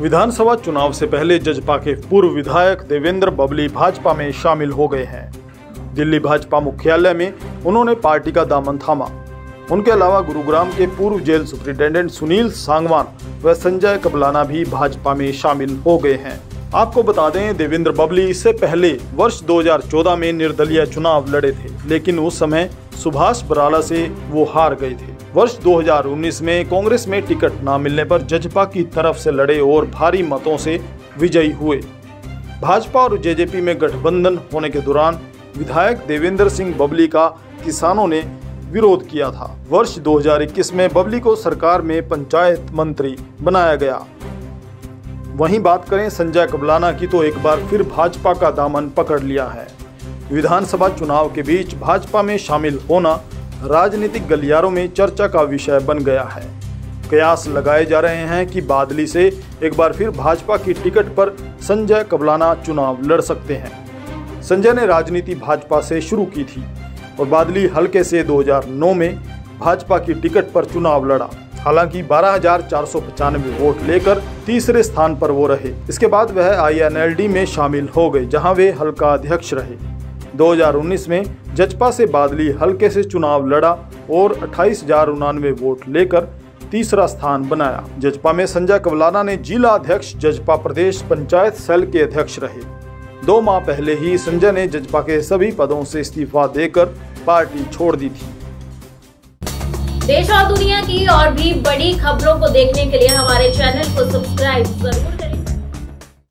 विधानसभा चुनाव से पहले जजपा के पूर्व विधायक देवेंद्र बबली भाजपा में शामिल हो गए हैं। दिल्ली भाजपा मुख्यालय में उन्होंने पार्टी का दामन थामा। उनके अलावा गुरुग्राम के पूर्व जेल सुप्रिंटेंडेंट सुनील सांगवान व संजय कबलाना भी भाजपा में शामिल हो गए हैं। आपको बता दें, देवेंद्र बबली इससे पहले वर्ष 2014 में निर्दलीय चुनाव लड़े थे, लेकिन उस समय सुभाष बराला से वो हार गए थे। वर्ष 2019 में कांग्रेस में टिकट न मिलने पर जजपा की तरफ़ से लड़े और भारी मतों से विजयी हुए। भाजपा और जेजेपी में गठबंधन होने के दौरान विधायक देवेंद्र सिंह बबली का किसानों ने विरोध किया था। वर्ष 2021 में बबली को सरकार में पंचायत मंत्री बनाया गया। वहीं बात करें संजय कबलाना की तो एक बार फिर भाजपा का दामन पकड़ लिया है। विधानसभा चुनाव के बीच भाजपा में शामिल होना राजनीतिक गलियारों में चर्चा का विषय बन गया है। कयास लगाए जा रहे हैं कि बादली से एक बार फिर भाजपा की टिकट पर संजय कबलाना चुनाव लड़ सकते हैं। संजय ने राजनीति भाजपा से शुरू की थी और बादली हल्के से 2009 में भाजपा की टिकट पर चुनाव लड़ा। हालाँकि बारह वोट लेकर तीसरे स्थान पर वो रहे। इसके बाद वह आईएनएलडी में शामिल हो गए, जहाँ वे हल्का अध्यक्ष रहे। 2019 में जजपा से बादली हल्के से चुनाव लड़ा और अट्ठाईस वोट लेकर तीसरा स्थान बनाया। जजपा में संजय कवलाना ने जिला अध्यक्ष, जजपा प्रदेश पंचायत सेल के अध्यक्ष रहे। दो माह पहले ही संजय ने जजपा के सभी पदों से इस्तीफा देकर पार्टी छोड़ दी थी। देश और दुनिया की और भी बड़ी खबरों को देखने के लिए हमारे चैनल को सब्सक्राइब ज़रूर